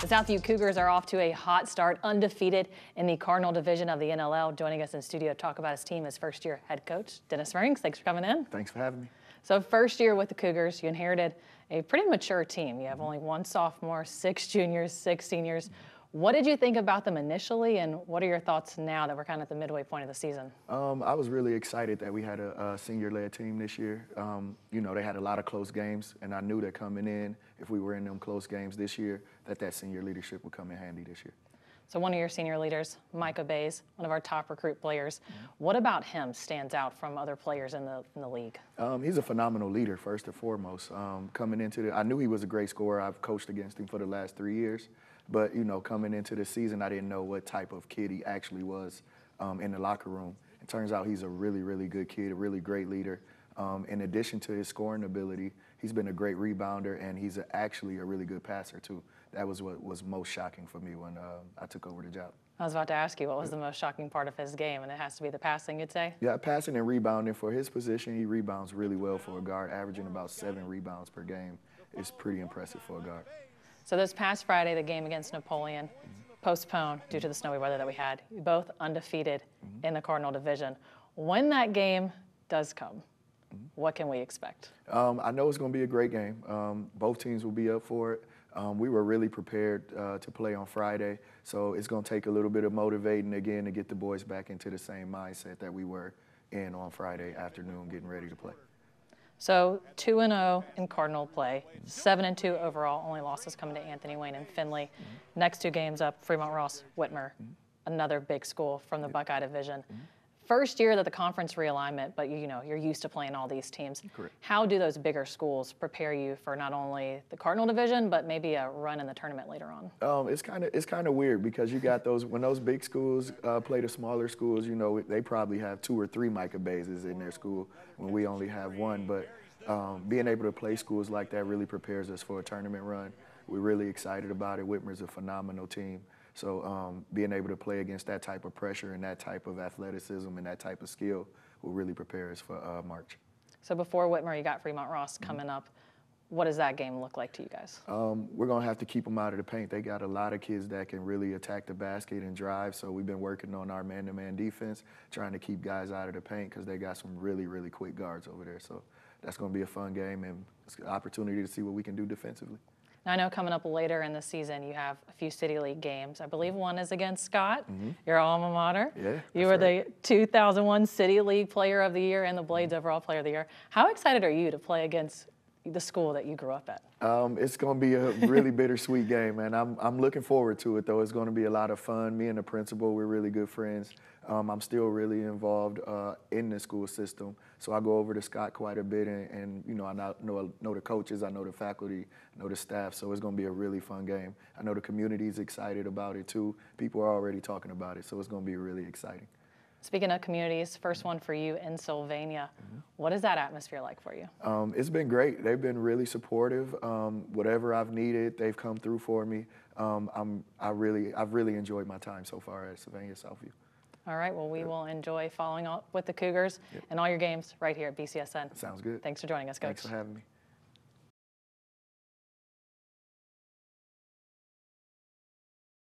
The Southview Cougars are off to a hot start, undefeated in the Cardinal Division of the NLL. Joining us in studio to talk about his team is first year head coach Dennis Rings. Thanks for coming in. Thanks for having me. So, first year with the Cougars, you inherited a pretty mature team. You have only one sophomore, six juniors, six seniors. What did you think about them initially, and what are your thoughts now that we're kind of at the midway point of the season? Um, I was really excited that we had a, a senior-led team this year. Um, you know, they had a lot of close games, and I knew that coming in, if we were in them close games this year, that that senior leadership would come in handy this year. So one of your senior leaders, Micah Bays, one of our top recruit players. Mm-hmm. What about him stands out from other players in the in the league? Um, he's a phenomenal leader, first and foremost. Um, coming into the, I knew he was a great scorer. I've coached against him for the last three years. But you know, coming into the season, I didn't know what type of kid he actually was um, in the locker room. It turns out he's a really, really good kid, a really great leader. Um, in addition to his scoring ability, he's been a great rebounder, and he's a, actually a really good passer too. That was what was most shocking for me when uh, I took over the job. I was about to ask you what was the most shocking part of his game, and it has to be the passing, you'd say? Yeah, passing and rebounding. For his position, he rebounds really well for a guard, averaging about seven rebounds per game. It's pretty impressive for a guard. So this past Friday, the game against Napoleon postponed due to the snowy weather that we had. Both undefeated mm-hmm. in the Cardinal division. When that game does come, mm-hmm. what can we expect? Um, I know it's going to be a great game. Um, both teams will be up for it. Um, we were really prepared uh, to play on Friday, so it's going to take a little bit of motivating again to get the boys back into the same mindset that we were in on Friday afternoon, getting ready to play. So 2 and 0 in Cardinal play, 7 and 2 overall. Only losses coming to Anthony Wayne and. Mm-hmm. Next two games up, Fremont Ross, Whitmer, another big school from the Buckeye Division. First year that the conference realignment, but you, you know you're used to playing all these teams. Correct. How do those bigger schools prepare you for not only the Cardinal division, but maybe a run in the tournament later on? Um, it's kind of it's kind of weird because you got those when those big schools uh, play the smaller schools. You know they probably have two or three Micah Bases in their school when we only have one. But um, being able to play schools like that really prepares us for a tournament run. We're really excited about it. Whitmer's a phenomenal team. So um, being able to play against that type of pressure and that type of athleticism and that type of skill will really prepare us for uh, March. So before Whitmer, you got Fremont Ross coming mm-hmm. up. What does that game look like to you guys? Um, we're going to have to keep them out of the paint. They got a lot of kids that can really attack the basket and drive. So we've been working on our man-to-man defense, trying to keep guys out of the paint because they got some really, really quick guards over there. So that's going to be a fun game and it's an opportunity to see what we can do defensively. Now, I know coming up later in the season, you have a few City League games. I believe one is against Scott, mm-hmm. your alma mater. Yeah. You were right. the 2001 City League Player of the Year and the Blade's. Overall Player of the Year. How excited are you to play against the school that you grew up at? Um, it's going to be a really bittersweet game, and I'm, I'm looking forward to it, though. It's going to be a lot of fun. Me and the principal, we're really good friends. Um, I'm still really involved uh, in the school system, so I go over to Scott quite a bit, and, and you know I know, know, know the coaches, I know the faculty, I know the staff, so it's going to be a really fun game. I know the community is excited about it too. People are already talking about it, so it's going to be really exciting. Speaking of communities, first one for you in Sylvania. Mm-hmm. What is that atmosphere like for you? Um, it's been great. They've been really supportive. Um, whatever I've needed, they've come through for me. Um, I'm, I really, I've really enjoyed my time so far at Sylvania Southview. All right. Well, we will enjoy following up with the Cougars yep. and all your games right here at BCSN. Sounds good. Thanks for joining us, Coach. Thanks for having me.